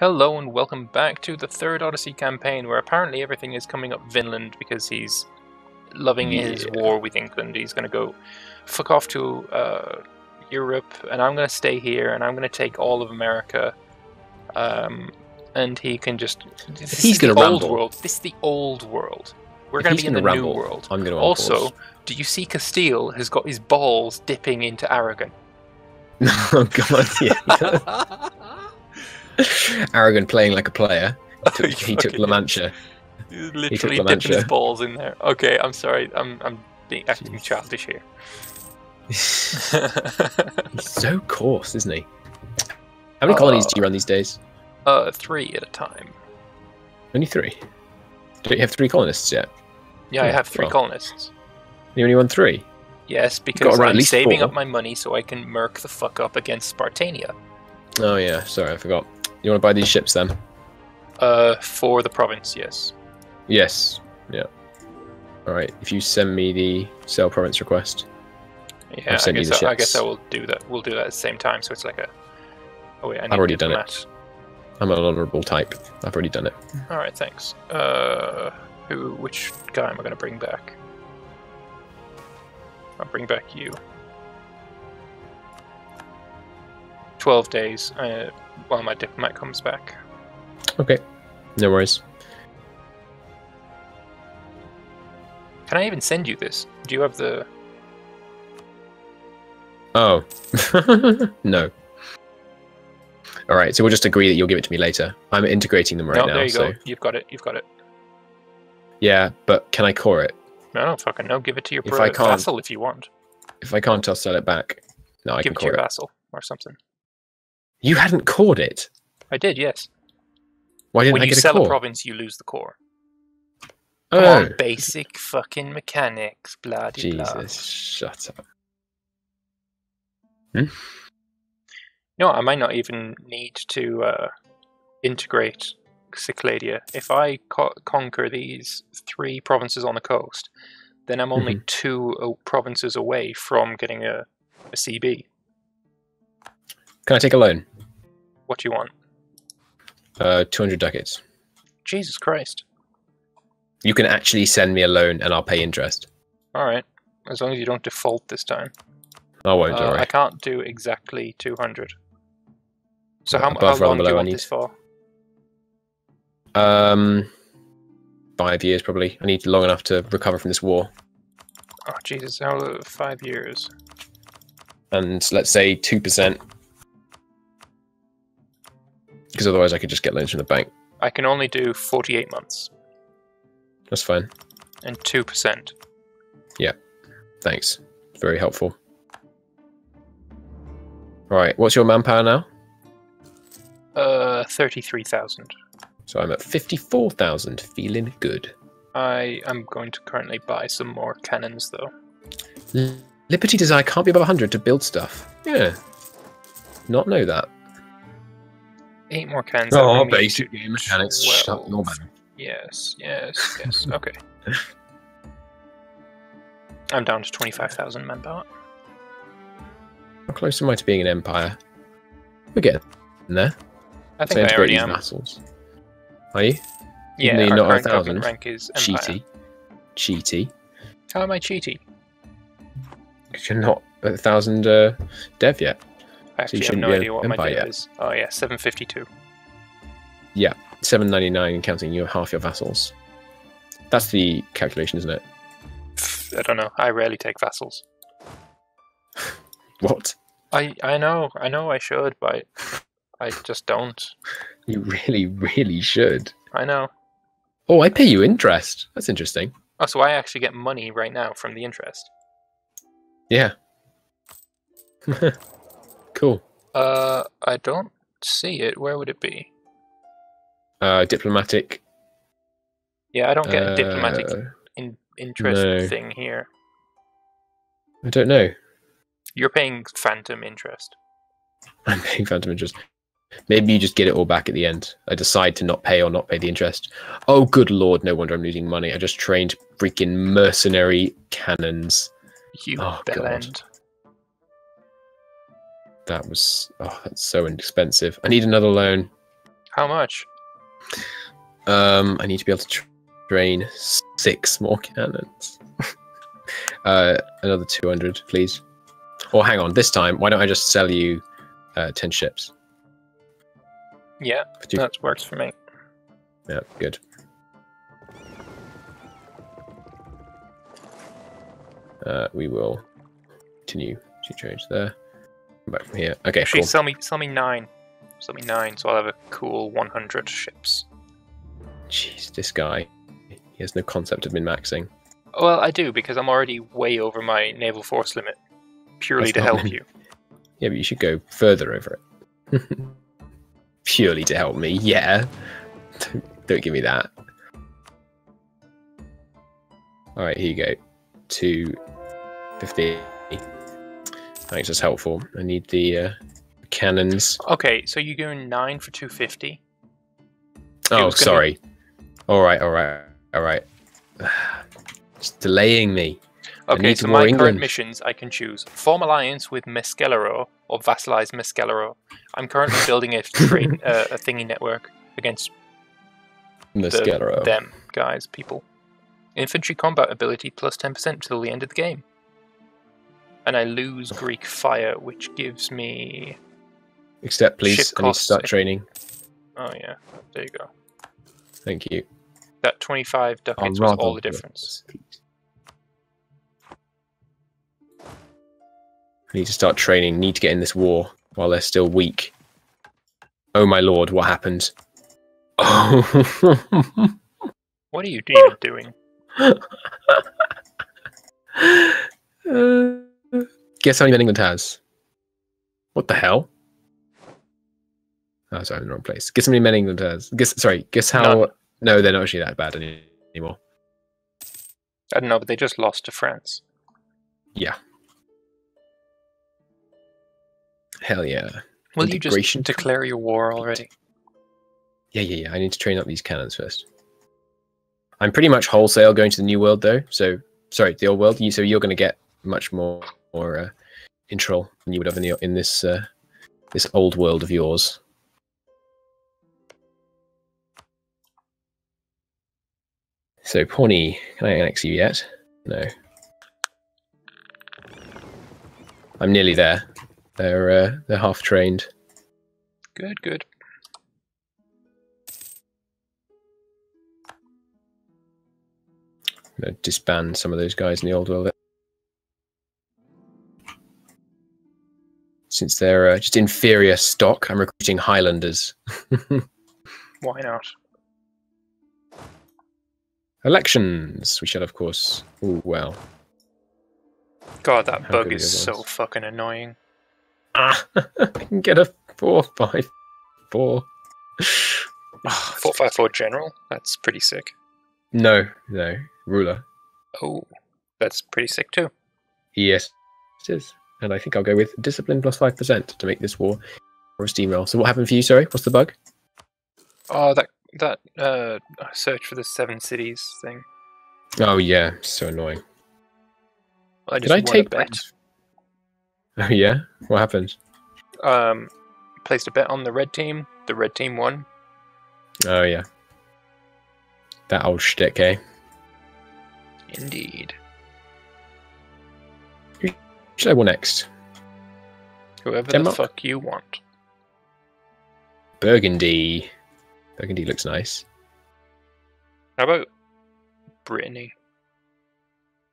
Hello and welcome back to the third Odyssey campaign, where apparently everything is coming up Vinland because he's loving his war with England. He's going to go fuck off to uh, Europe, and I'm going to stay here, and I'm going to take all of America. Um, and he can just. This he's gonna old ramble- world. This is the old world. We're going to be in the gonna new ramble, world. I'm going to Also, do you see Castile has got his balls dipping into Aragon? oh god, yeah. Aragon playing like a player. He took, he took La Mancha. He's literally La dipping his balls in there. Okay, I'm sorry. I'm I'm being acting Jeez. childish here. He's so coarse, isn't he? How many colonies do you run these days? uh, three at a time. Only three. Don't you have three colonists yet? Yeah, I have three well. colonists. You only run three. Yes, because I'm saving four. up my money so I can murk the fuck up against Spartania. Oh yeah, sorry, I forgot. You want to buy these ships then? Uh, for the province, yes. Yes. Yeah. All right. If you send me the sale province request, Yeah, I guess the I, I guess I will do that. We'll do that at the same time. So it's like a. Oh wait, I need already done it. I'm an honourable type. I've already done it. All right, thanks. Uh, who? Which guy am I going to bring back? I'll bring back you. Twelve days. Uh, while my diplomat comes back. Okay. No worries. Can I even send you this? Do you have the? Oh. no. All right. So we'll just agree that you'll give it to me later. I'm integrating them right no, now. there you so go. You've got it. You've got it. yeah, but can I core it? No, no, fucking no. Give it to your If bro- I can't- vassal if you want. If I can't, I'll sell it back. No, I Give can it to your it. vassal or something. You hadn't cored it. I did, yes. Why didn't when I you get a sell a province, you lose the core. Come oh, on, basic fucking mechanics, blah de blah. Jesus! Shut up. No, I might not even need to uh, integrate Cycladia. If I co- conquer these three provinces on the coast, then I'm only Mm-hmm. two uh, provinces away from getting a, a CB. Can I take a loan? What do you want? Uh, 200 ducats. Jesus Christ. You can actually send me a loan and I'll pay interest. Alright. As long as you don't default this time. I won't, Uh, I can't do exactly 200. So Uh, how, how above or long do you want need? this for? Um, five years probably. I need long enough to recover from this war. Oh, Jesus. How, five years. And let's say 2%. Because otherwise I could just get loans from the bank. I can only do 48 months That's fine. and 2%. Yeah. Thanks. Very helpful. Alright, what's your manpower now? Uh, 33,000. So I'm at 54,000. Feeling good. I am going to currently buy some more cannons, though. L- Liberty Desire can't be above 100 to build stuff. Yeah. Not know that. Eight more cannons. that bring me to Oh, game mechanics. Shut 12. your mouth. Yes, yes, yes. Okay. I'm down to 25,000 manpower. How close am I to being an empire? We're getting there. I So think I integrate already am. vassals. Are you? Yeah, though you're our not a thousand. rank is Empire. Cheaty. Cheaty. How am I cheaty? Because you're not a thousand uh, dev yet. I actually have shouldn't no idea what my dev yet. is. Oh yeah, 752. Yeah, 799 counting you half your vassals. That's the calculation, isn't it? I don't know. I rarely take vassals. What? I I know, I know I should, but I just don't. You really, really should. I know. Oh, I pay you interest. That's interesting. Oh, so I actually get money right now from the interest. Yeah. cool. Uh, I don't see it. Where would it be? Uh, diplomatic. Yeah, I don't get a diplomatic uh, in, interest no. thing here. I don't know. You're paying phantom interest. I'm paying phantom interest. Maybe you just get it all back at the end. I decide to not pay or not pay the interest. Oh, good lord! No wonder I'm losing money. I just trained freaking mercenary cannons. You Oh, God. That was oh, that's so inexpensive. I need another loan. How much? Um, I need to be able to tra- train six more cannons. uh, another 200, please. Or hang on, this time, why don't I just sell you uh, 10 ships? Yeah, two- that works for me. Yeah, good. Uh, we will continue to change there. Back from here. Okay, Actually, cool. sell me, sell me nine. Sell me nine, so I'll have a cool 100 ships. Jeez, this guy. He has no concept of min maxing. Well, I do because I'm already way over my naval force limit, purely That's to help you. Yeah, but you should go further over it. Purely to help me, yeah. don't, don't give me that. Alright, here you go. 250. Thanks, that's helpful. I need the uh, cannons. Okay, so you're going nine for 250. Oh, was gonna- sorry. Alright, alright, alright. It's delaying me. Okay, so my England. current missions I can choose form alliance with Mescalero or vassalize Mescalero. I'm currently building a trade, uh, a thingy network against Mescalero. them guys, people. Infantry combat ability plus 10% till the end of the game. And I lose Greek fire, which gives me. Except, please, I need to start training. Oh, yeah, there you go. Thank you. That 25 Oh, ducats was all the difference. I need to start training. Need to get in this war while they're still weak. Oh my lord, what happened? Oh. What are you doing? Uh, guess how many men England has? What the hell? Oh, sorry, I'm in the wrong place. Guess how many men England has? Guess, sorry, guess how? None. No, they're not actually that bad any- anymore. I don't know, but they just lost to France. Yeah. Hell yeah. Will you just declare your war already? Yeah, yeah, yeah. I need to train up these cannons first. I'm pretty much wholesale going to the new world though. So sorry, the old world. You so you're going to get much more more uh, introl than you would have in the in this uh, this old world of yours. So Pawnee, can I annex you yet? No. I'm nearly there. They're uh, they're half trained. Good, good. I'm gonna disband some of those guys in the old world. Since they're uh, just inferior stock, I'm recruiting Highlanders. Why not? Elections. We shall, of course. Oh well. God, that How bug is so fucking annoying. Ah, I can get a four, five, four. Ah, 454 General? That's pretty sick. No, no, ruler. Oh, that's pretty sick too. Yes, it is. And I think I'll go with discipline plus five percent to make this war or a steamroll. So what happened for you? Sorry, what's the bug? Oh, that that uh, search for the seven cities thing. Oh yeah, so annoying. I Did I take bet. Oh yeah, what happened? Um, placed a bet on the red team. The red team won. Oh yeah, that old shtick, eh? Indeed. Should I go next? Whoever Denmark? the fuck you want. Burgundy. Burgundy looks nice. How about Brittany?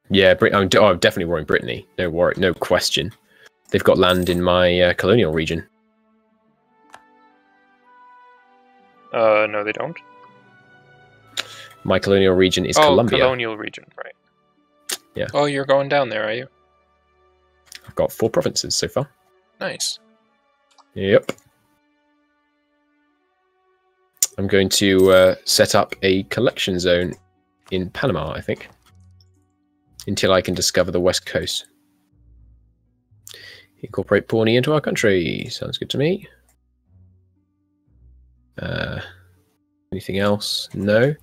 Yeah, Brit- I'm, oh, I'm definitely warring Brittany. No war, no question. They've got land in my uh, colonial region. Uh, no, they don't. My colonial region is oh, Colombia. colonial region, right? Yeah. Oh, you're going down there, are you? I've got four provinces so far. Nice. Yep. I'm going to uh, set up a collection zone in Panama, I think, until I can discover the west coast. Incorporate Pawnee into our country. Sounds good to me. Uh, anything else? No.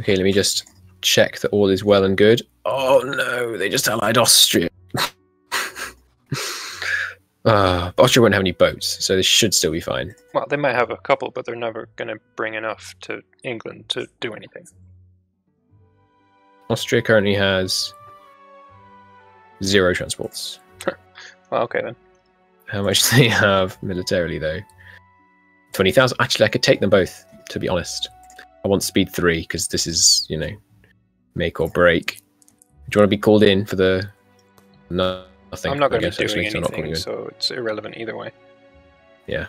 Okay, let me just check that all is well and good. Oh no, they just allied Austria. Uh, Austria won't have any boats, so this should still be fine. Well, they might have a couple, but they're never going to bring enough to England to do anything. Austria currently has zero transports. Well, okay then. How much do they have militarily, though? 20,000. Actually, I could take them both, to be honest. I want speed three because this is, you know, make or break. Do you want to be called in for the. No, nothing. I'm not going to be doing so I'm not calling anything, so it's irrelevant either way. Yeah.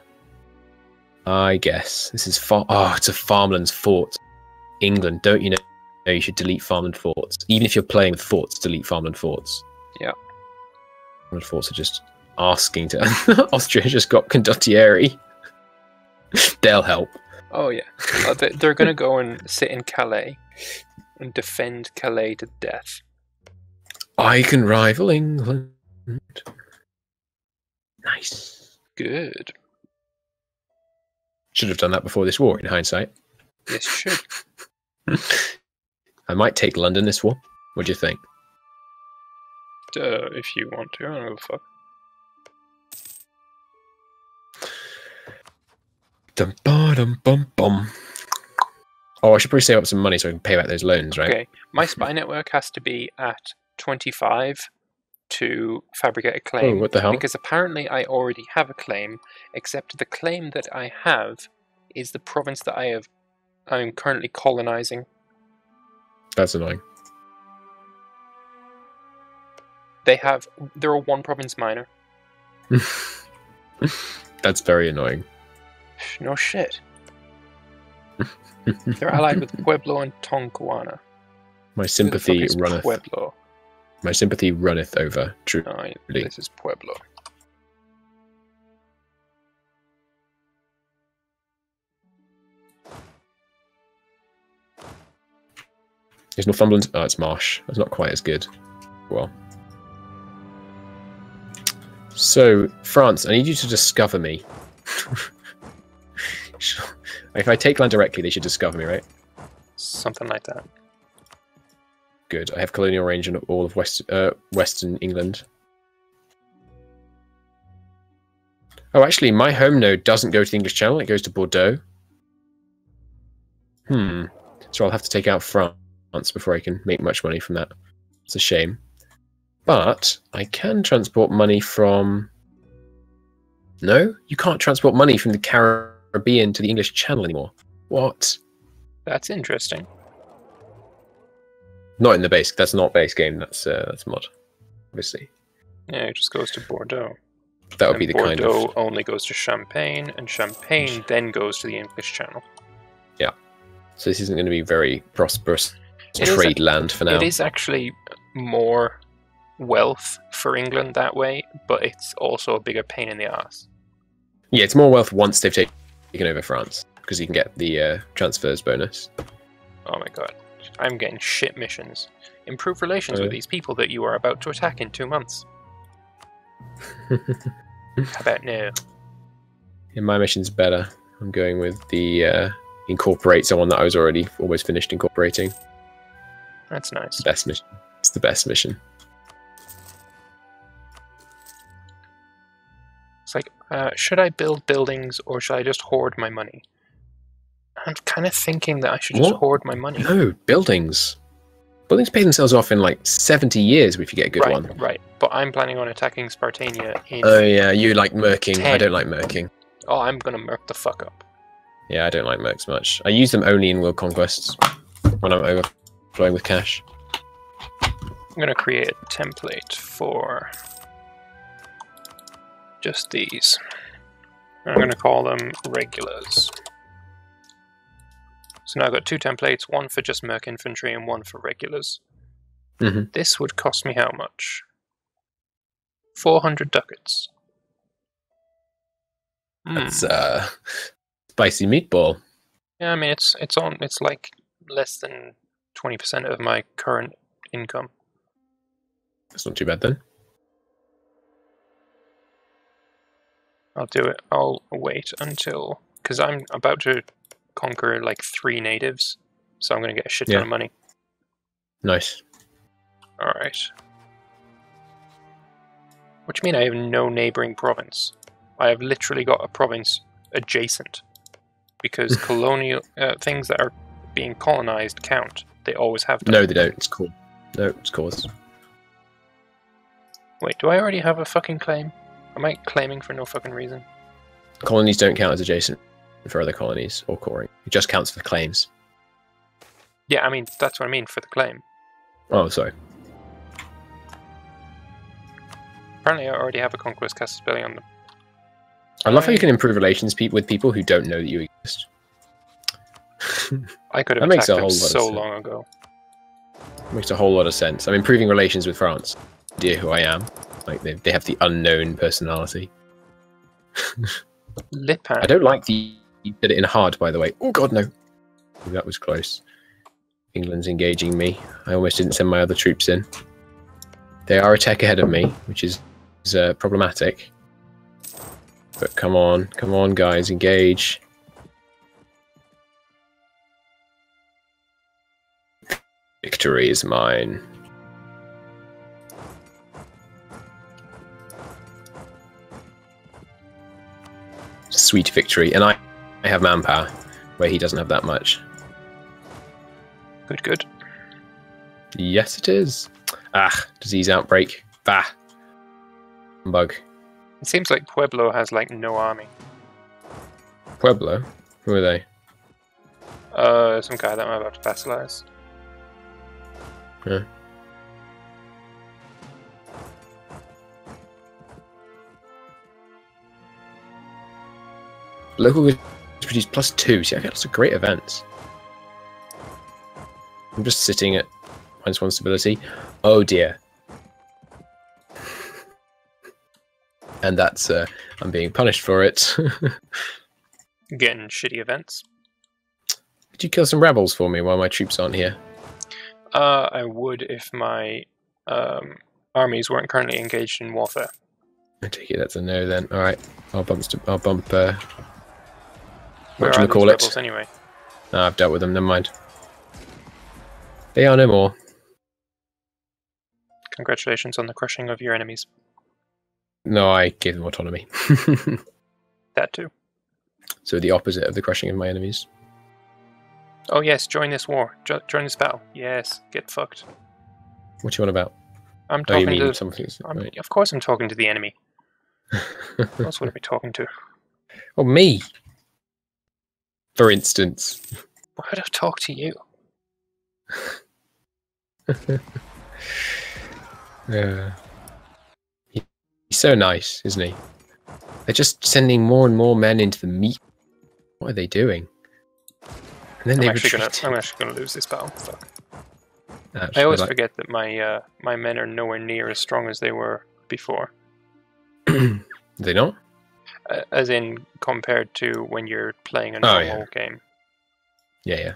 I guess. This is far. Oh, it's a farmlands fort. England, don't you know? You should delete farmland forts. Even if you're playing with forts, delete farmland forts. Yeah. Farmland forts are just asking to. Austria just got condottieri. They'll help. Oh yeah, uh, they, they're going to go and sit in Calais and defend Calais to death. I can rival England. Nice. Good. Should have done that before this war, in hindsight. Yes, should. I might take London this war. What do you think? Uh, if you want to, I don't give a fuck. Dum ba dum bum bum. Oh, I should probably save up some money so I can pay back those loans, right? Okay, my spy network has to be at 25 to fabricate a Oh, claim. what the hell? Because apparently I already have a claim, except the claim that I have is the province that I have I'm currently colonizing. That's annoying. They have they're a one province minor. That's very annoying. No shit. They're allied with Pueblo and Toncoana. My Who the fuck sympathy runneth. Pueblo. My sympathy runneth over. Yeah, this is Pueblo. Is Northumberland? Oh, it's Marsh. It's not quite as good. Well. So, France, I need you to discover me. if I take land directly, they should discover me, right? Something like that. Good. I have colonial range in all of West, uh, Western England. Oh, actually, my home node doesn't go to the English Channel. It goes to Bordeaux. Hmm. So I'll have to take out France before I can make much money from that. It's a shame. But I can transport money from. No, you can't transport money from the Caribbean to the English Channel anymore. What? That's interesting. Not in the base. That's not base game. That's uh, that's mod. Obviously, Yeah, it just goes to Bordeaux. that would and be the Bordeaux kind of. Bordeaux only goes to Champagne, and Champagne then goes to the English Channel. Yeah. So this isn't going to be very prosperous It trade land for now. It is actually more wealth for England that way, but it's also a bigger pain in the ass. Yeah, it's more wealth once they've taken over France because you can get the uh, transfers bonus. Oh my god. I'm getting shit missions. Improve relations Oh, with these people that you are about to attack in two months. How about no? Yeah, my mission's better. I'm going with the uh, incorporate someone that I was already almost finished incorporating. That's nice. It's best mission. It's the best mission. It's like, uh, should I build buildings or should I just hoard my money? I'm kind of thinking that I should just What? hoard my money. No, buildings. Buildings pay themselves off in like 70 years if you get a good right, one. right. But I'm planning on attacking Spartania in. Oh yeah, you like merking. I don't like merking. oh, I'm gonna murk the fuck up. Yeah, I don't like mercs much. I use them only in world conquests when I'm overflowing with cash. I'm gonna create a template for just these. I'm gonna call them regulars. So now I've got two templates, one for just Merc Infantry and one for regulars. Mhm. This would cost me how much? 400 ducats. Hmm. That's uh, spicy meatball. Yeah, I mean it's it's on it's like less than 20% of my current income. That's not too bad then. I'll do it. I'll wait until because I'm about to conquer like three natives, so I'm gonna get a shit ton Yeah. of money. Nice. All right. What do you mean I have no neighboring province? I have literally got a province adjacent. Because colonial uh, things that are being colonized count. They always have done. No, they don't. It's cool. No, it's cause. Wait, do I already have a fucking claim? Am I claiming for no fucking reason? Colonies don't count as adjacent for other colonies or coring. It just counts for claims. Yeah, I mean, that's what I mean for the claim. Oh, sorry. Apparently, I already have a Conquest Casus Belli on them. I love how you can improve relations pe- with people who don't know that you exist. I could have That makes attacked a them whole lot so long ago. Makes a whole lot of sense. I'm improving relations with France. Dear who I am. Like they, they have the unknown personality. Lipan. I don't like the you did it in hard, by the way. Oh god, no. That was close. England's engaging me. I almost didn't send my other troops in. They are a tech ahead of me, which is, is uh, problematic. But come on, come on, guys, engage. Victory is mine. Sweet victory, and I, I have manpower, where he doesn't have that much. Good, good. Yes, it is. Ah, disease outbreak. Bah. Bug. It seems like Pueblo has like no army. Pueblo. Who are they? Uh, some guy that I'm about to vassalize. Yeah. Local plus two. See, I get lots of great events. I'm just sitting at minus one stability. Oh dear. And that's uh, I'm being punished for it. Getting shitty events. Could you kill some rebels for me while my troops aren't here? Uh, I would if my um, armies weren't currently engaged in warfare. I take it that's a no then. All right, I'll bump. I'll bump. Uh, what do you call it? anyway? No, I've dealt with them. Never mind. They are no more. Congratulations on the crushing of your enemies. No, I gave them autonomy. That too. so the opposite of the crushing of my enemies. Oh yes, join this war. Jo- join this battle. Yes, get fucked. What do you want about? I'm Oh, talking mean to. something? Right. Of course, I'm talking to the enemy. Who else would I be talking to? oh, me. For instance. Why would I talk to you? Yeah. He's so nice, isn't he? They're just sending more and more men into the meat. What are they doing? And then I'm they actually gonna. I'm actually gonna lose this battle. Fuck. Actually, I always like- forget that my uh, my men are nowhere near as strong as they were before. Are they not? As in compared to when you're playing a Oh, normal yeah. game. Yeah, yeah.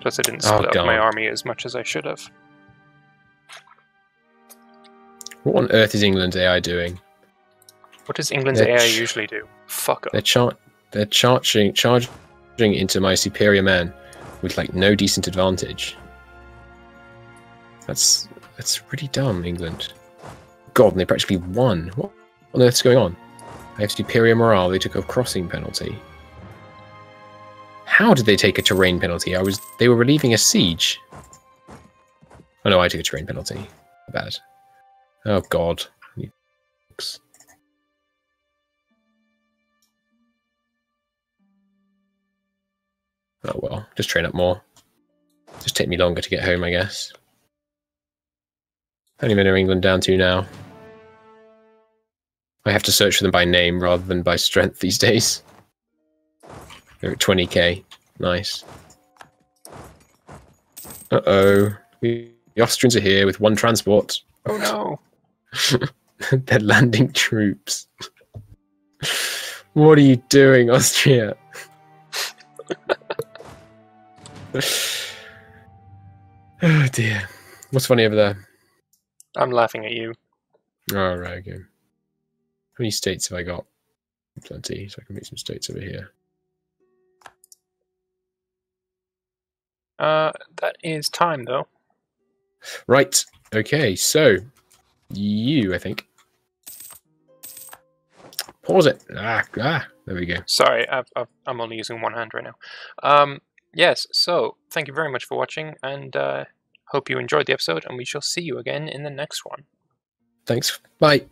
Plus, I didn't Oh, split up my army as much as I should have. What on earth is England's AI doing? What does England's They're AI usually do? Fuck up. They're char- they're charging charging into my superior man with like no decent advantage. That's that's really dumb, England. God, and they practically won. What on earth's going on? I have superior morale. They took a crossing penalty. How did they take a terrain penalty? I was they were relieving a siege. Oh no, I took a terrain penalty. Bad. Oh God. You Oh well, just train up more. Just take me longer to get home, I guess. How many men are England down to now? I have to search for them by name rather than by strength these days. They're at 20k. Nice. Uh oh. The Austrians are here with one transport. Oh no! They're landing troops. What are you doing, Austria? oh dear. What's funny over there? I'm laughing at you. Oh, right, okay. many states have I got? Plenty, so I can make some states over here. Uh, that is time though. Right. Okay. So you, I think. Pause it. Ah, ah. There we go. Sorry, I've, I've, I'm only using one hand right now. Um, yes. So thank you very much for watching, and uh, hope you enjoyed the episode. And we shall see you again in the next one. Thanks. Bye.